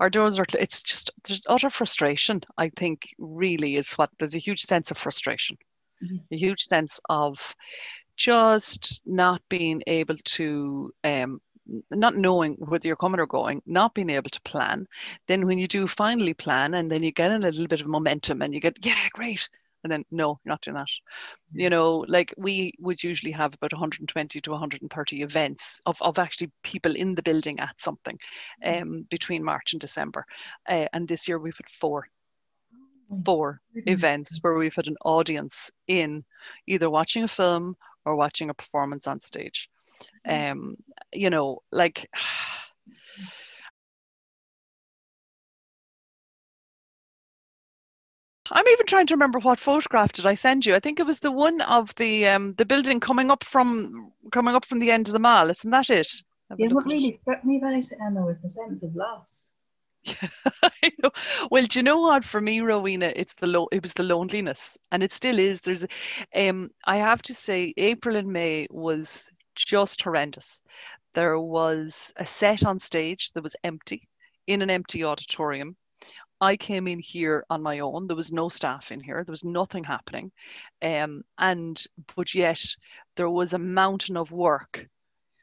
our doors are it's just there's utter frustration i think really is what there's a huge sense of frustration mm-hmm. a huge sense of just not being able to um, not knowing whether you're coming or going, not being able to plan. Then when you do finally plan and then you get in a little bit of momentum and you get, yeah, great. And then no, you're not doing that. You know, like we would usually have about 120 to 130 events of, of actually people in the building at something um, between March and December. Uh, and this year we've had four oh, four events where we've had an audience in either watching a film or watching a performance on stage. Mm. Um, you know, like I'm even trying to remember what photograph did I send you. I think it was the one of the um, the building coming up from coming up from the end of the mall. Isn't that it? yeah, what really struck me about it, Emma, was the sense of loss. well, do you know what? For me, Rowena, it's the low. It was the loneliness, and it still is. There's, um, I have to say, April and May was just horrendous. There was a set on stage that was empty in an empty auditorium. I came in here on my own. There was no staff in here. There was nothing happening, um, and but yet there was a mountain of work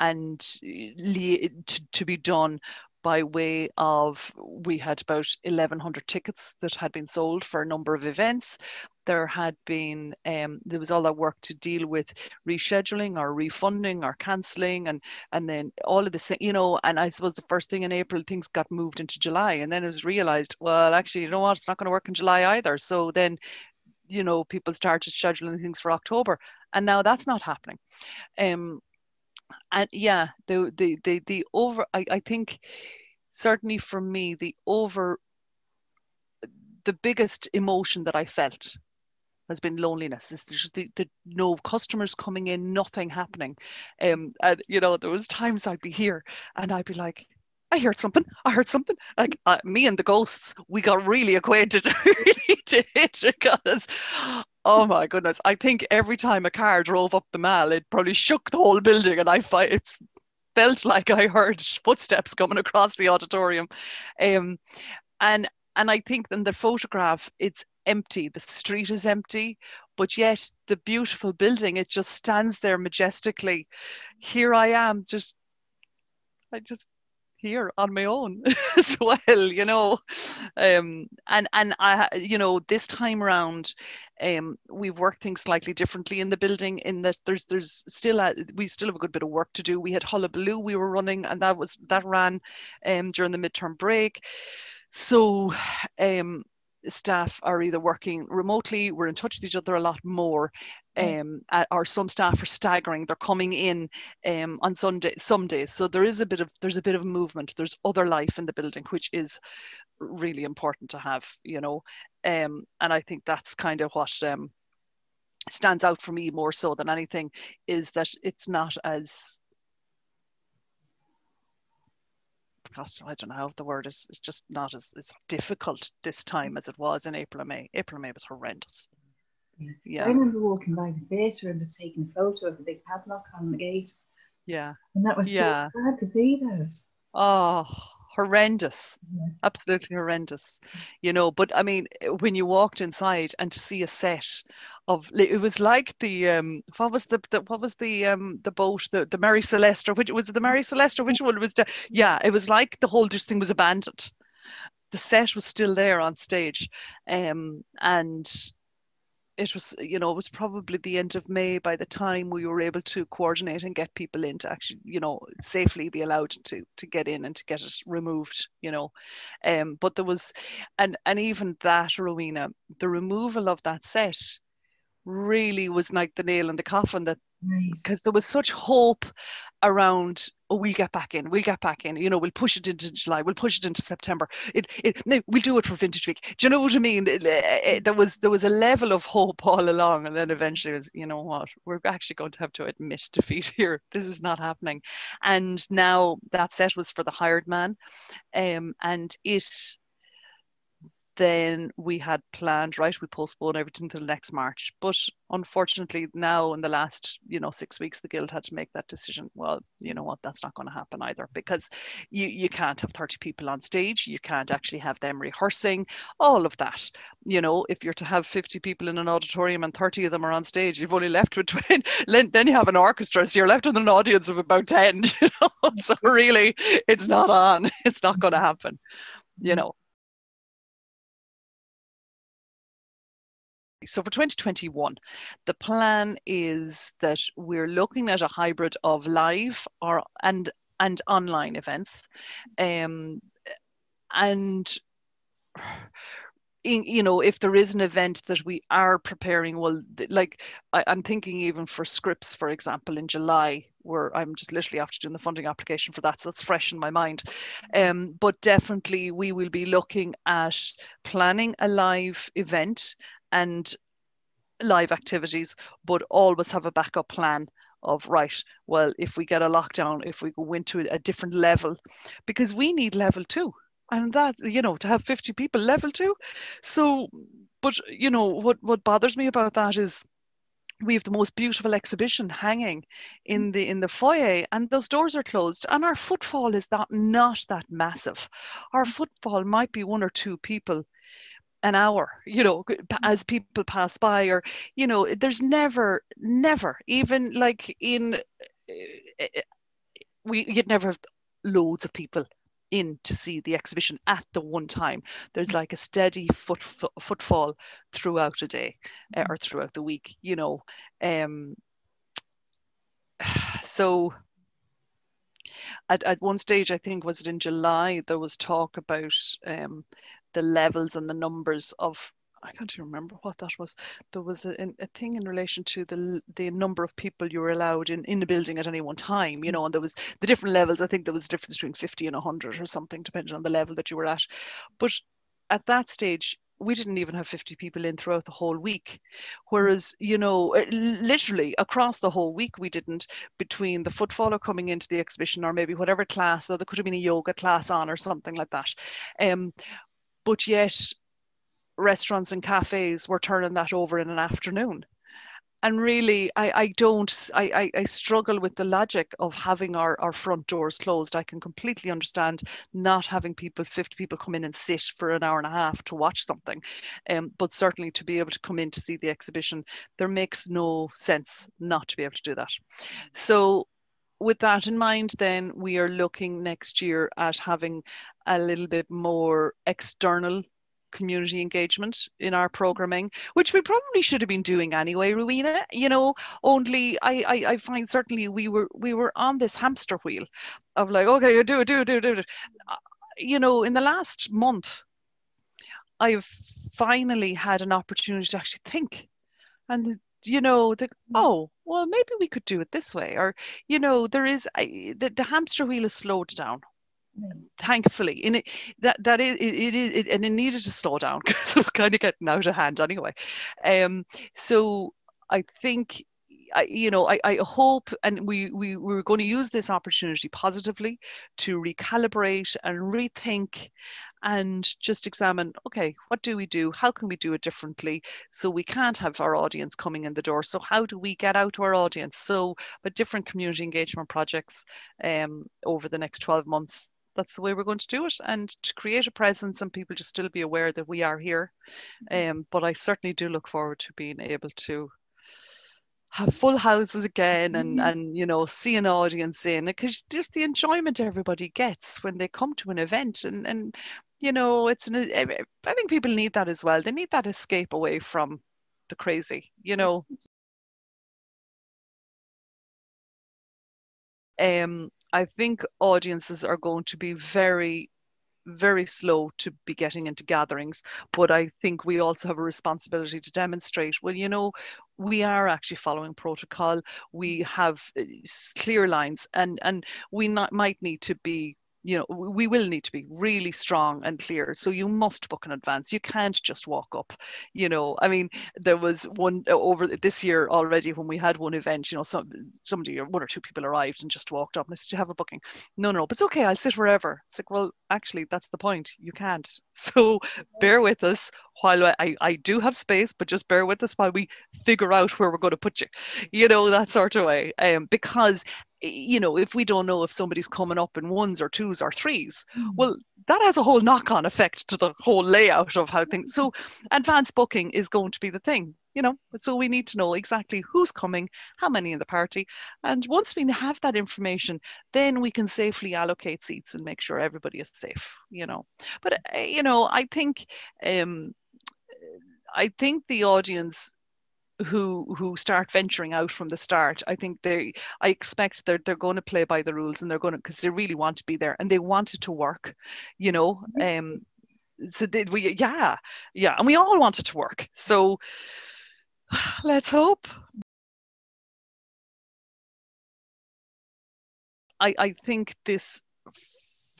and to, to be done by way of we had about 1100 tickets that had been sold for a number of events. There had been um, there was all that work to deal with rescheduling or refunding or cancelling and and then all of this you know and i suppose the first thing in april things got moved into july and then it was realized well actually you know what? It's not going to work in july either. So then you know people started scheduling things for october and now that's not happening. Um and yeah the the the, the over I, I think certainly for me the over the biggest emotion that i felt has been loneliness. It's just the, the no customers coming in, nothing happening. Um, and you know, there was times I'd be here and I'd be like, I heard something. I heard something. Like uh, me and the ghosts, we got really acquainted, really did because, oh my goodness, I think every time a car drove up the mall, it probably shook the whole building, and I find it's felt like I heard footsteps coming across the auditorium, um, and and I think in the photograph, it's empty. The street is empty, but yet the beautiful building, it just stands there majestically. Here I am, just, I just here on my own as well, you know. Um, and and I, you know, this time around, um, we've worked things slightly differently in the building. In that there's there's still a, we still have a good bit of work to do. We had Hullabaloo we were running, and that was that ran um, during the midterm break. So um, staff are either working remotely, we're in touch with each other a lot more, um, or some staff are staggering. They're coming in um, on Sunday, some days. So there is a bit of there's a bit of movement. There's other life in the building, which is really important to have, you know. Um, and I think that's kind of what um, stands out for me more so than anything is that it's not as I don't know how the word is, it's just not as it's difficult this time as it was in April and May. April and May was horrendous. Yeah. I remember walking by the theatre and just taking a photo of the big padlock on the gate. Yeah. And that was yeah. so sad to see that. Oh, horrendous yeah. absolutely horrendous you know but i mean when you walked inside and to see a set of it was like the um what was the, the what was the um the boat the the Mary Celeste which was the Mary Celeste which one was the, yeah it was like the whole just thing was abandoned the set was still there on stage um and it was you know it was probably the end of may by the time we were able to coordinate and get people in to actually you know safely be allowed to to get in and to get it removed you know um but there was and and even that rowena the removal of that set really was like the nail in the coffin that because nice. there was such hope around oh we'll get back in we'll get back in you know we'll push it into july we'll push it into september. It, it we'll do it for vintage week. Do you know what i mean? It, it, there was there was a level of hope all along and then eventually it was you know what? We're actually going to have to admit defeat here. This is not happening. And now that set was for the hired man um, and it then we had planned, right, we postpone everything until next March. But unfortunately, now in the last, you know, six weeks, the guild had to make that decision. Well, you know what, that's not going to happen either because you, you can't have 30 people on stage. You can't actually have them rehearsing, all of that. You know, if you're to have 50 people in an auditorium and 30 of them are on stage, you've only left with 20, then you have an orchestra, so you're left with an audience of about 10, you know, so really it's not on, it's not going to happen, you mm-hmm. know. So for 2021, the plan is that we're looking at a hybrid of live or and and online events, um, and in, you know if there is an event that we are preparing well like I, am thinking even for scripts for example in july where i'm just literally after doing the funding application for that so that's fresh in my mind. Um, but definitely we will be looking at planning a live event and live activities, but always have a backup plan of right well if we get a lockdown if we go into a different level because we need level two. And that you know to have 50 people level two. So but you know what what bothers me about that is we have the most beautiful exhibition hanging in the in the foyer and those doors are closed and our footfall is that not that massive. Our mm. footfall might be one or two people an hour you know as people pass by or you know there's never never even like in eh, eh, we you'd never have loads of people in to see the exhibition at the one time. There's like a steady foot, foot footfall throughout a day uh, or throughout the week you know um so at, at one stage i think was it in july there was talk about um the levels and the numbers of I can't even remember what that was. There was a, a thing in relation to the the number of people you were allowed in, in the building at any one time, you know, and there was the different levels. I think there was a difference between 50 and 100 or something, depending on the level that you were at. But at that stage, we didn't even have 50 people in throughout the whole week. Whereas, you know, eh, literally across the whole week, we didn't, between the footfaller coming into the exhibition or maybe whatever class, or there could have been a yoga class on or something like that. Um, but yet restaurants and cafes were turning that over in an afternoon and really I, I don't I, I, I struggle with the logic of having our, our front doors closed. I can completely understand not having people 50 people come in and sit for an hour and a half to watch something. Um, but certainly to be able to come in to see the exhibition, there makes no sense not to be able to do that. So with that in mind, then we are looking next year at having a little bit more external community engagement in our programming, which we probably should have been doing anyway, Rowena. You know, only I, I, I find certainly we were we were on this hamster wheel of like, okay, do it, do it, do it, do it. Uh, you know, in the last month, I've finally had an opportunity to actually think and you know the, oh well maybe we could do it this way or you know there is the, the hamster wheel is slowed down thankfully and it that that is it, it is it, and it needed to slow down because it was kind of getting out of hand anyway. Um so i think I, you know, I, I hope, and we, we we're going to use this opportunity positively to recalibrate and rethink and just examine okay what do we do? How can we do it differently? So we can't have our audience coming in the door. So how do we get out to our audience? So but different community engagement projects um, over the next 12 months that's the way we're going to do it. And to create a presence and people just still be aware that we are here. Mm-hmm. um, but i certainly do look forward to being able to have full houses again and mm-hmm. and you know see an audience in because just the enjoyment everybody gets when they come to an event. And and you know, it's an, I think people need that as well. They need that escape away from the crazy, you know. Um, I think audiences are going to be very, very slow to be getting into gatherings, but I think we also have a responsibility to demonstrate. Well, you know, we are actually following protocol. We have eh, clear lines, and and we not, might need to be you know we will need to be really strong and clear so you must book in advance. You can't just walk up. You know i mean there was one uh, over this year already when we had one event you know some somebody or one or two people arrived and just walked up and said you have a booking? No no but it's okay i'll sit wherever. It's like well actually that's the point. You can't. So bear with us while I, I do have space, but just bear with us while we figure out where we're going to put you, you know, that sort of way. Um, because you know, if we don't know if somebody's coming up in ones or twos or threes, mm. well, that has a whole knock-on effect to the whole layout of how things. So, advanced booking is going to be the thing, you know. So we need to know exactly who's coming, how many in the party, and once we have that information, then we can safely allocate seats and make sure everybody is safe, you know. But uh, you know, I think, um, I think the audience who who start venturing out from the start i think they i expect they're they're going to play by the rules and they're going to because they really want to be there and they want it to work you know um so did we yeah yeah and we all want it to work. So let's hope. I i think this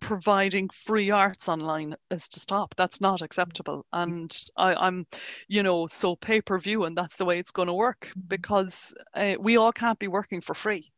providing free arts online is to stop. That's not acceptable. And I, am you know, so pay per view, and that's the way it's going to work because uh, we all can't be working for free.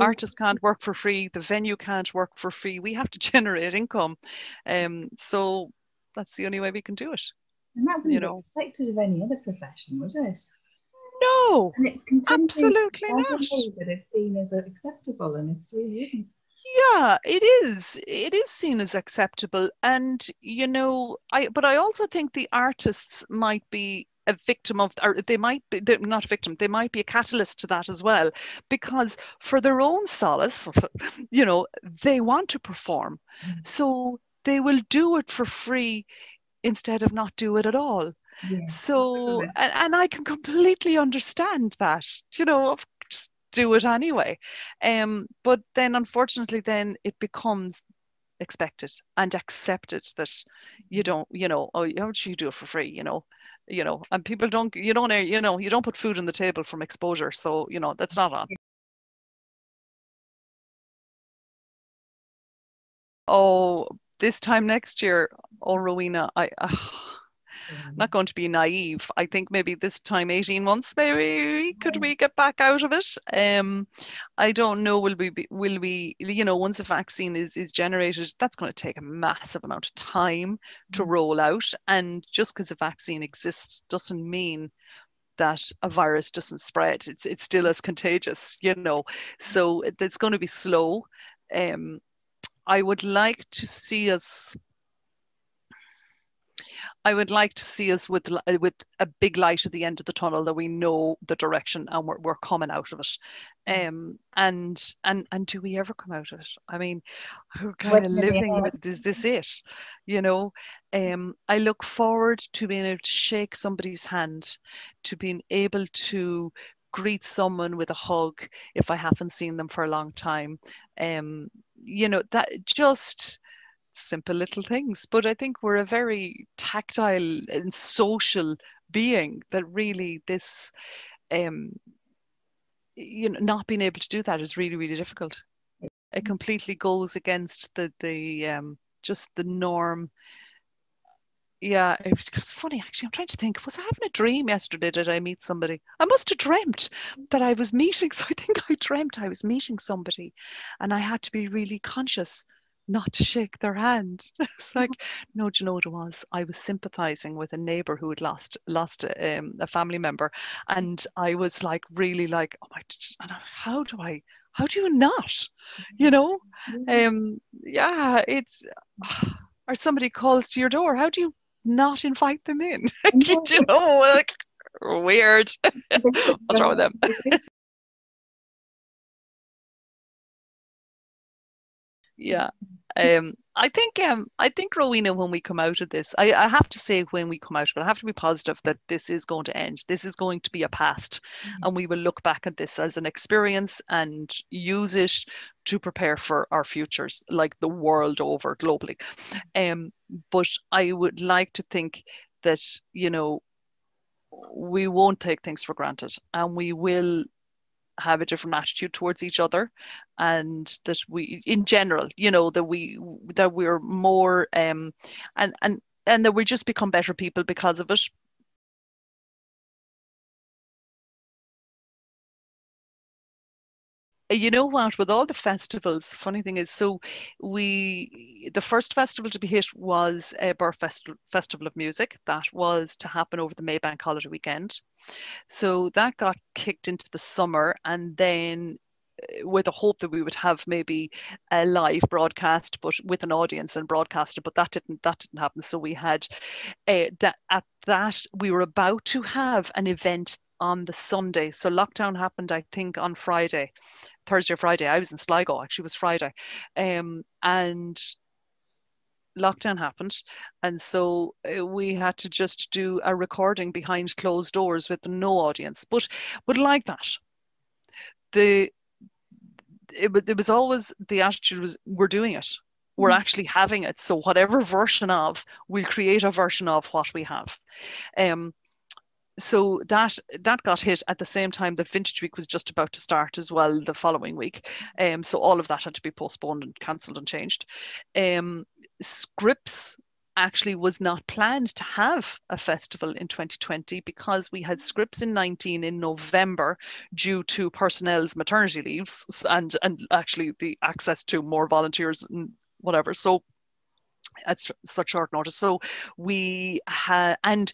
Artists can't work for free. The venue can't work for free. We have to generate income. Um, so that's the only way we can do it. And that wouldn't you know. be expected of any other profession, would it? No, and it's absolutely not. That it's seen as acceptable, and it's really isn't. Yeah, it is. It is seen as acceptable. And, you know, I, but I also think the artists might be a victim of, or they might be, they're not a victim, they might be a catalyst to that as well, because for their own solace, you know, they want to perform. Mm. So they will do it for free instead of not do it at all. Yeah, so, and, and I can completely understand that, you know, just do it anyway. Um, but then unfortunately, then it becomes expected and accepted that you don't, you know, oh, how should you do it for free, you know? You know, and people don't, you don't, you know, you don't put food on the table from exposure. So, you know, that's not on. Oh, this time next year, oh, Rowena, I, uh, mm. not going to be naive. I think maybe this time, 18 months, maybe could we get back out of it? Um, I don't know. Will we be, will we, you know, once a vaccine is, is generated, that's going to take a massive amount of time to mm. roll out. And just because a vaccine exists doesn't mean that a virus doesn't spread. It's, it's still as contagious, you know. So it's going to be slow. Um, I would like to see us I would like to see us with with a big light at the end of the tunnel that we know the direction and we're, we're coming out of it. Mm. Um, and and and do we ever come out of it? I mean, we're kind of living with is this it? You know, um, I look forward to being able to shake somebody's hand, to being able to greet someone with a hug if I haven't seen them for a long time. Um, you know, that just simple little things. But I think we're a very tactile and social being that really this, um, you know, not being able to do that is really, really difficult. It completely goes against the the um, just the norm. Yeah, it was funny actually. I'm trying to think. Was I having a dream yesterday? Did I meet somebody? I must have dreamt that I was meeting. So I think I dreamt I was meeting somebody, and I had to be really conscious not to shake their hand. it's like, no, do you know what it was? I was sympathizing with a neighbor who had lost lost um, a family member, and I was like, really like, oh my, how do I? How do you not? You know, um, yeah, it's or somebody calls to your door. How do you not invite them in? you know, like weird. What's wrong with them? yeah um, I think um, I think Rowena, when we come out of this, I, I have to say when we come out of it, I have to be positive that this is going to end. This is going to be a past, mm-hmm. and we will look back at this as an experience and use it to prepare for our futures, like the world over globally. Um, but I would like to think that you know we won't take things for granted, and we will have a different attitude towards each other and that we in general you know that we that we're more um and and and that we just become better people because of it you know what with all the festivals the funny thing is so we the first festival to be hit was a Birr Fest- festival of music that was to happen over the maybank holiday weekend so that got kicked into the summer and then uh, with a hope that we would have maybe a live broadcast but with an audience and broadcasted but that didn't that didn't happen so we had uh, that at that we were about to have an event on the Sunday. So lockdown happened, I think, on Friday. Thursday or Friday. I was in Sligo, actually, it was Friday. Um, and lockdown happened. And so uh, we had to just do a recording behind closed doors with no audience. But, but like that, the it, it was always the attitude was we're doing it we're mm. actually having it so whatever version of we'll create a version of what we have um, so that that got hit at the same time the vintage week was just about to start as well the following week. Um, so all of that had to be postponed and cancelled and changed. Um, Scripts actually was not planned to have a festival in 2020 because we had Scripts in 19 in November due to personnel's maternity leaves and and actually the access to more volunteers and whatever. So at such short notice. So we had and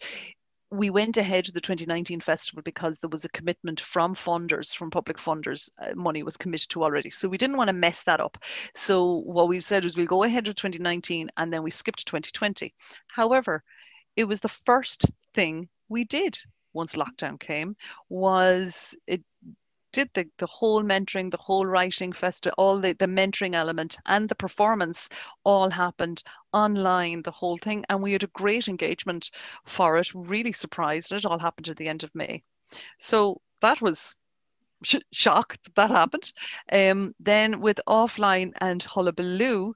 we went ahead to the 2019 festival because there was a commitment from funders, from public funders, uh, money was committed to already. So we didn't want to mess that up. So what we said is we'll go ahead with 2019 and then we skipped 2020. However, it was the first thing we did once lockdown came was it did the, the whole mentoring, the whole writing festival, all the, the mentoring element and the performance all happened online, the whole thing. And we had a great engagement for it, really surprised. It all happened at the end of May. So that was sh- shock that, that happened. Um, then with offline and hullabaloo,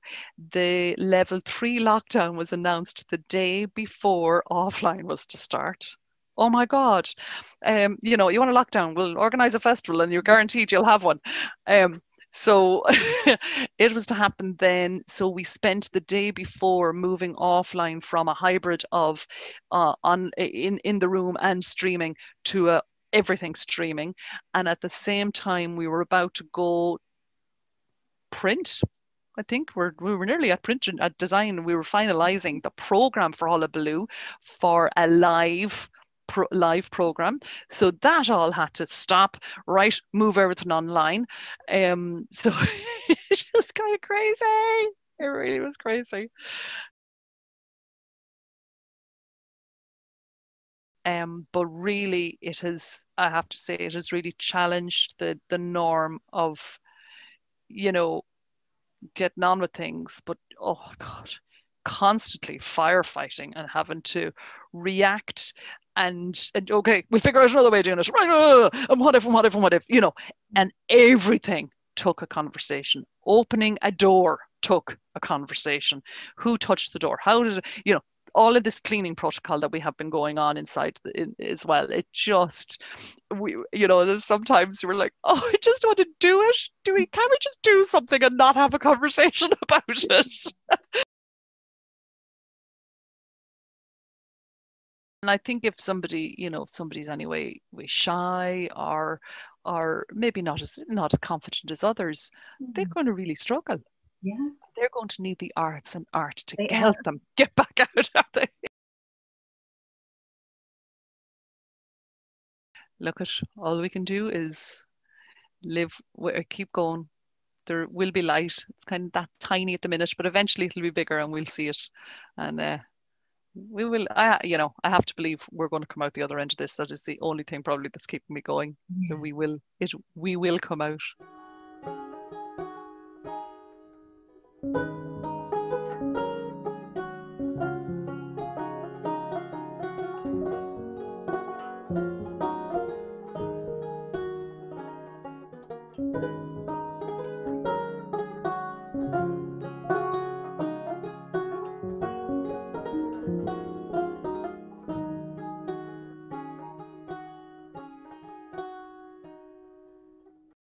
the level three lockdown was announced the day before offline was to start oh my god. Um, you know you want a lockdown? We'll organize a festival and you're guaranteed you'll have one. Um, so it was to happen then. So we spent the day before moving offline from a hybrid of uh, on in in the room and streaming to a everything streaming. And at the same time we were about to go print I think. We're we were nearly at print at design. We were finalizing the program for Hullabaloo for a live pro- live program. So that all had to stop, right? Move everything online. Um, so it was kind of crazy. It really was crazy. Um, but really, it has, I have to say, it has really challenged the, the norm of, you know, getting on with things. But oh God, constantly firefighting and having to react and, and okay, we'll figure out another way of doing it. Right, and what if, and what if, and what if, you know, and everything took a conversation. Opening a door took a conversation. Who touched the door? How did you know, all of this cleaning protocol that we have been going on inside in, as well. It just, we, you know, sometimes we're like, oh, I just want to do it. Do we? Can we just do something and not have a conversation about it? And I think if somebody, you know, if somebody's anyway way shy or or maybe not as not as confident as others, mm-hmm. they're going to really struggle. Yeah. They're going to need the arts and art to they help are. them get back out, are they? Look at all we can do is live keep going. There will be light. It's kind of that tiny at the minute, but eventually it'll be bigger and we'll see it. And uh, we will i you know i have to believe we're going to come out the other end of this. That is the only thing probably that's keeping me going. Yeah. so we will it we will come out